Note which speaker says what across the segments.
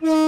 Speaker 1: Yeah.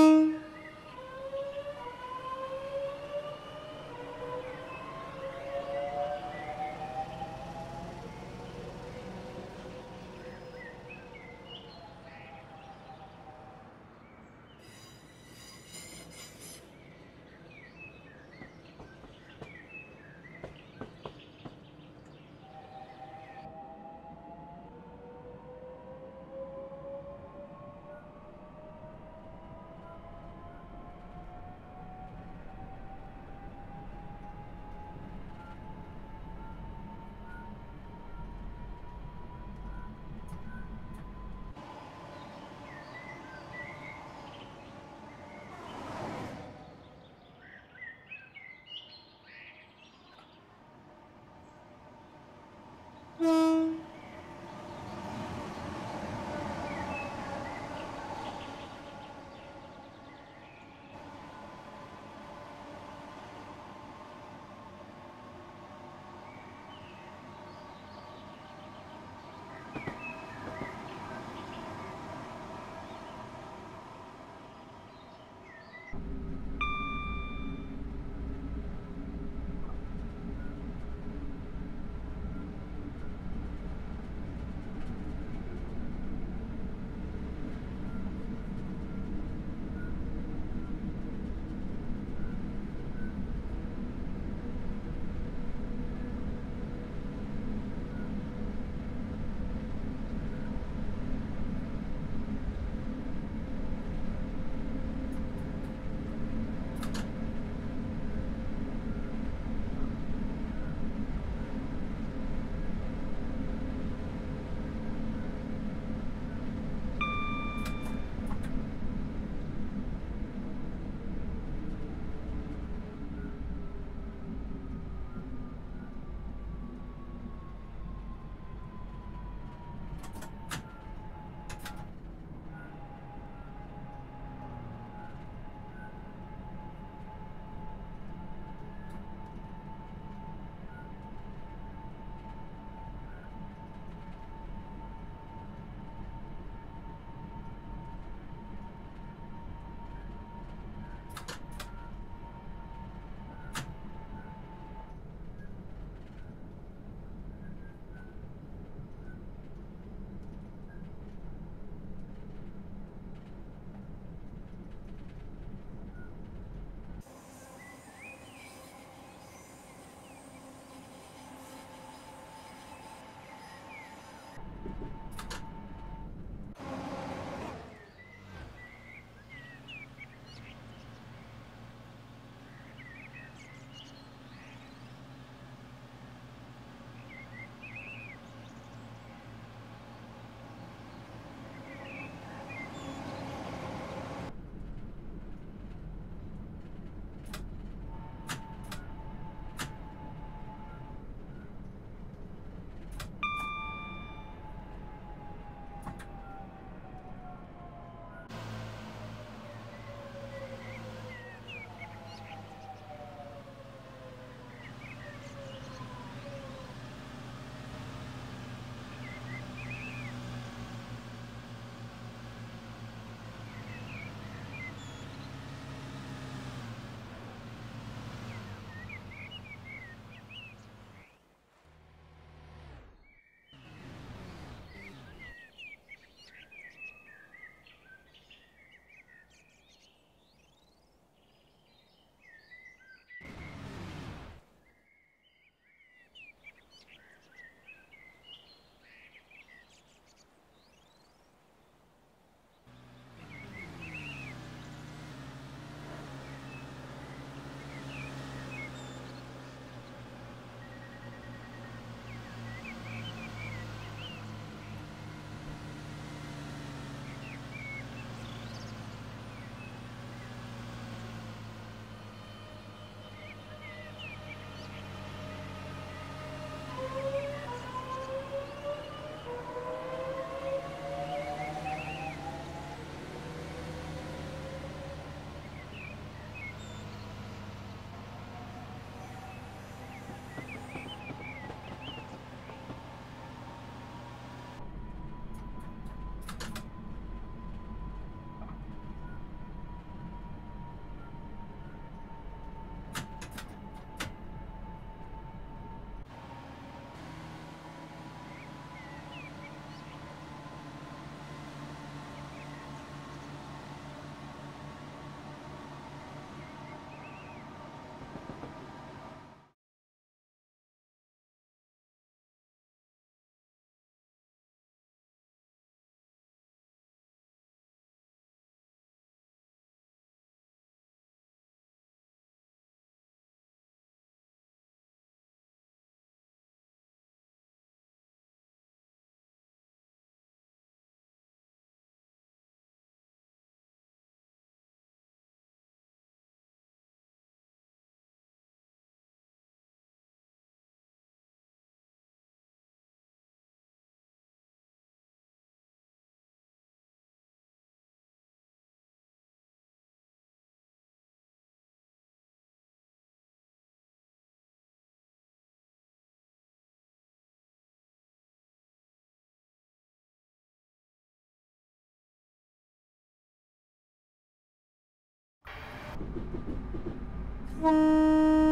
Speaker 1: Thank you.